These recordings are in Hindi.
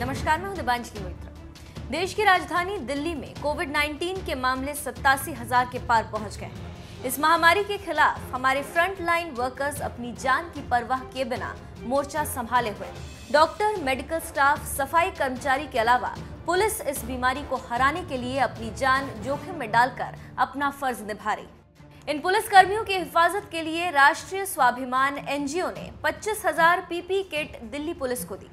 नमस्कार, मैं हूँ दिबांजलि मित्र। देश की राजधानी दिल्ली में कोविड 19 के मामले सत्तासी हज़ार के पार पहुँच गए इस महामारी के खिलाफ हमारे फ्रंट लाइन वर्कर्स अपनी जान की परवाह किए बिना मोर्चा संभाले हुए डॉक्टर मेडिकल स्टाफ सफ़ाई कर्मचारी के अलावा पुलिस इस बीमारी को हराने के लिए अपनी जान जोखिम में डालकर अपना फ़र्ज़ निभा रही इन पुलिस कर्मियों की हिफाजत के लिए राष्ट्रीय स्वाभिमान एनजीओ ने पच्चीस हज़ार पीपी किट दिल्ली पुलिस को दी।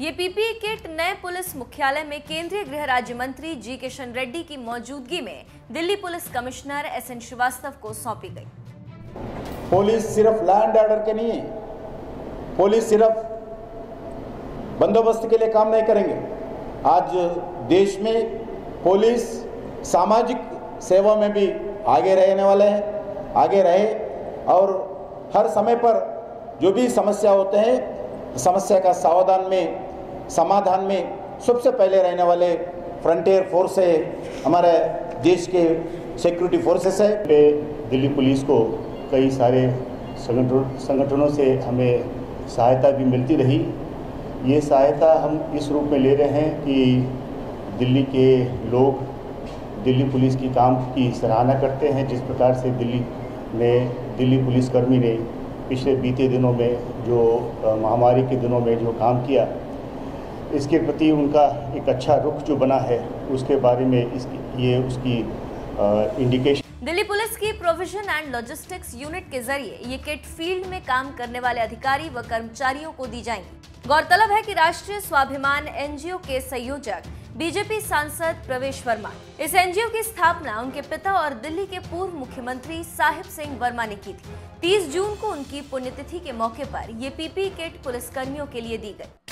ये पीपीई किट नए पुलिस मुख्यालय में केंद्रीय गृह राज्य मंत्री जी किशन रेड्डी की मौजूदगी में Delhi police commissioner S N Srivastava को सौंपी गई। पुलिस सिर्फ़ लैंड ऑर्डर के नहीं है। पुलिस सिर्फ़ बंदोबस्त के लिए काम नहीं करेंगे। आज देश में पुलिस सामाजिक सेवा में भी आगे रहने वाले हैं, आगे रहे और हर समय पर जो भी समस्या होते हैं, समस्या का सावधान में समाधान में सबसे पहले रहने वाले फ्रंटियर फोर्स है, हमारे देश के सिक्योरिटी फोर्सेस है। दिल्ली पुलिस को कई सारे संगठन, संगठनों से हमें सहायता भी मिलती रही। ये सहायता हम इस रूप में ले रहे हैं कि दिल्ली के लोग दिल्ली पुलिस की काम की सराहना करते हैं, जिस प्रकार से दिल्ली में दिल्ली पुलिसकर्मी ने पिछले बीते दिनों में जो महामारी के दिनों में जो काम किया इसके प्रति उनका एक अच्छा रुख जो बना है, उसके बारे में ये उसकी इंडिकेशन दिल्ली पुलिस की प्रोविज़न एंड लॉजिस्टिक्स यूनिट के ज़रिए ये किट फ़ील्ड में काम करने वाले अधिकारी व कर्मचारियों को दी जाएँगी। गौरतलब है कि राष्ट्रीय स्वाभिमान एनजीओ के संयोजक, बीजेपी सांसद प्रवेश वर्मा, इस एनजीओ की स्थापना उनके पिता और दिल्ली के पूर्व मुख्यमंत्री साहिब सिंह वर्मा ने की थी। 30 जून को उनकी पुण्यतिथि के मौके पर ये पीपी किट पुलिसकर्मियों के लिए दी गई।